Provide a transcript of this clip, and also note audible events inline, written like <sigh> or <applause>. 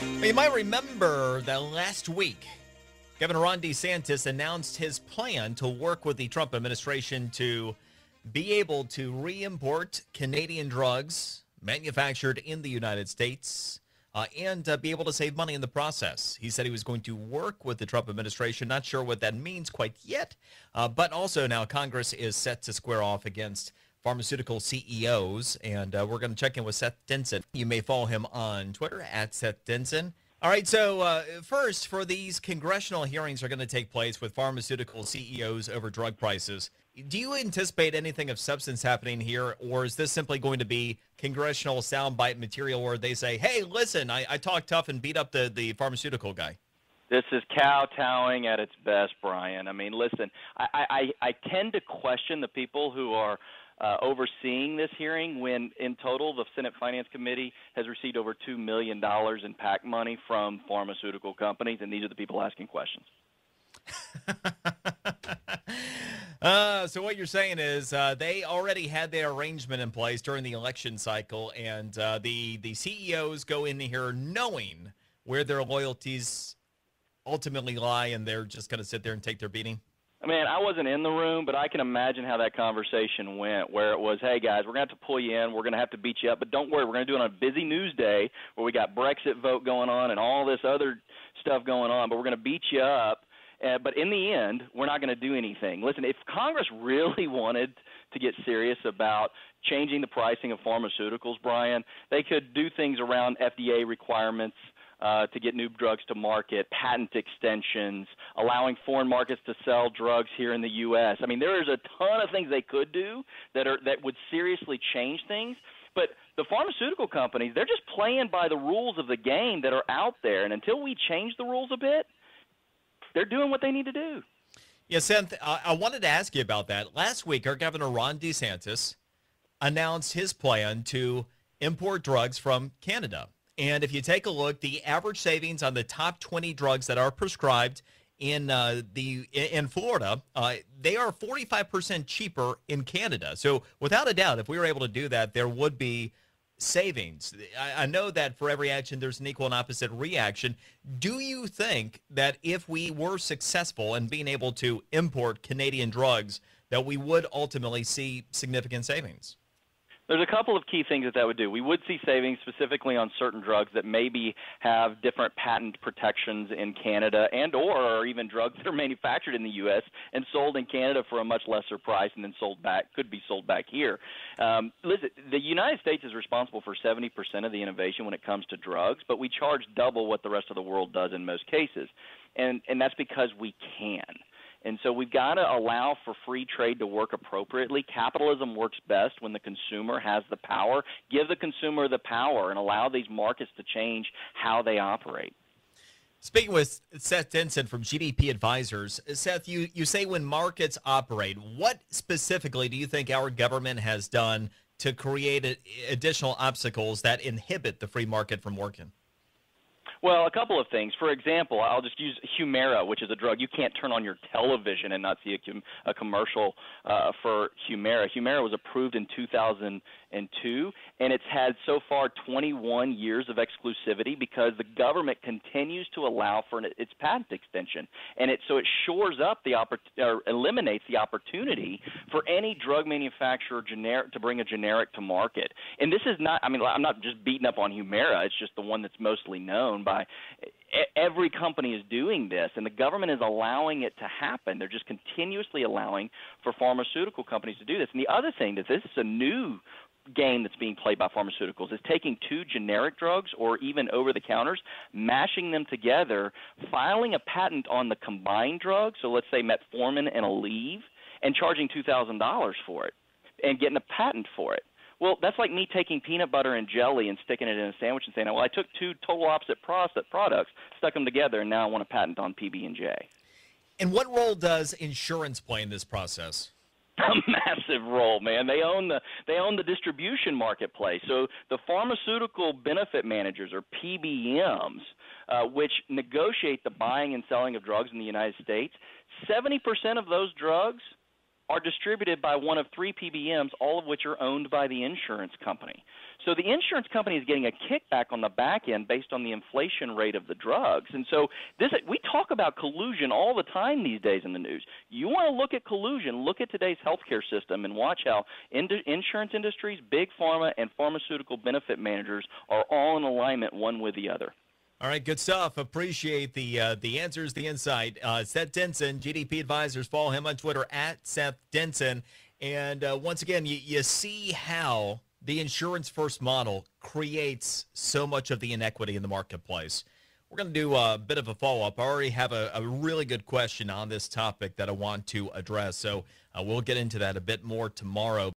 You might remember that last week, Governor Ron DeSantis announced his plan to work with the Trump administration to be able to re import Canadian drugs manufactured in the United States uh, and uh, be able to save money in the process. He said he was going to work with the Trump administration. Not sure what that means quite yet, uh, but also now Congress is set to square off against pharmaceutical CEOs, and uh, we're going to check in with Seth Denson. You may follow him on Twitter at Seth Denson. All right, so uh, first, for these congressional hearings are going to take place with pharmaceutical CEOs over drug prices. Do you anticipate anything of substance happening here, or is this simply going to be congressional soundbite material where they say, "Hey, listen, I, I talked tough and beat up the the pharmaceutical guy"? This is kowtowing at its best, Brian. I mean, listen, I, I, I tend to question the people who are uh, overseeing this hearing when in total the Senate Finance Committee has received over $2 million in PAC money from pharmaceutical companies, and these are the people asking questions. <laughs> uh, so what you're saying is uh, they already had their arrangement in place during the election cycle, and uh, the the CEOs go in here knowing where their loyalties ultimately lie, and they're just going to sit there and take their beating. Man, I wasn't in the room, but I can imagine how that conversation went, where it was, "Hey guys, we're gonna have to pull you in. We're gonna have to beat you up, but don't worry, we're gonna do it on a busy news day where we got Brexit vote going on and all this other stuff going on, but we're gonna beat you up." Uh, but in the end, we're not going to do anything. Listen, if Congress <laughs> really wanted to get serious about changing the pricing of pharmaceuticals, Brian, they could do things around FDA requirements uh, to get new drugs to market, patent extensions, allowing foreign markets to sell drugs here in the U.S. I mean, there is a ton of things they could do that are that would seriously change things. But the pharmaceutical companies, they're just playing by the rules of the game that are out there. And until we change the rules a bit, they're doing what they need to do. Yeah, Seth, I wanted to ask you about that. Last week, our Governor Ron DeSantis announced his plan to import drugs from Canada. And if you take a look, the average savings on the top 20 drugs that are prescribed in uh, the in Florida, uh, they are 45% cheaper in Canada. So without a doubt, if we were able to do that, there would be savings. I, I know that for every action, there's an equal and opposite reaction. Do you think that if we were successful in being able to import Canadian drugs, that we would ultimately see significant savings? There's a couple of key things that that would do. We would see savings specifically on certain drugs that maybe have different patent protections in Canada and or even drugs <laughs> that are manufactured in the U.S. and sold in Canada for a much lesser price and then sold back, could be sold back here. Um, listen, the United States is responsible for 70% of the innovation when it comes to drugs, but we charge double what the rest of the world does in most cases. And, and that's because we can. And so we've got to allow for free trade to work appropriately. Capitalism works best when the consumer has the power. Give the consumer the power and allow these markets to change how they operate. Speaking with Seth Denson from GDP Advisors, Seth, you, you say when markets operate, what specifically do you think our government has done to create additional obstacles that inhibit the free market from working? Well, a couple of things. For example, I'll just use Humira, which is a drug you can't turn on your television and not see a, a commercial uh, for Humira. Humira was approved in 2002, and it's had so far 21 years of exclusivity because the government continues to allow for an, its patent extension, and it so it shores up the oppor- or eliminates the opportunity for any drug manufacturer generic to bring a generic to market. And this is not. I mean, I'm not just beating up on Humira. It's just the one that's mostly known by every company is doing this and the government is allowing it to happen. They're just continuously allowing for pharmaceutical companies to do this. And the other thing that this is a new game that's being played by pharmaceuticals is taking two generic drugs or even over the counters mashing them together filing a patent on the combined drug so let's say metformin and aleve and charging $2000 for it and getting a patent for it well, that's like me taking peanut butter and jelly and sticking it in a sandwich and saying, "Well, I took two total opposite products, stuck them together, and now I want a patent on PB and J." And what role does insurance play in this process? <laughs> a massive role, man. They own the they own the distribution marketplace. So the pharmaceutical benefit managers or PBMs, uh, which negotiate the buying and selling of drugs in the United States, seventy percent of those drugs are distributed by one of three PBMs, all of which are owned by the insurance company. So the insurance company is getting a kickback on the back end based on the inflation rate of the drugs. And so this we talk about collusion all the time these days in the news. You want to look at collusion, look at today's healthcare system and watch how in- insurance industries, big pharma and pharmaceutical benefit managers are all in alignment one with the other. All right, good stuff. Appreciate the uh, the answers, the insight. Uh, Seth Denson, GDP Advisors. Follow him on Twitter at Seth Denson. And uh, once again, you, you see how the insurance first model creates so much of the inequity in the marketplace. We're going to do a bit of a follow up. I already have a, a, really good question on this topic that I want to address. So uh, we'll get into that a bit more tomorrow.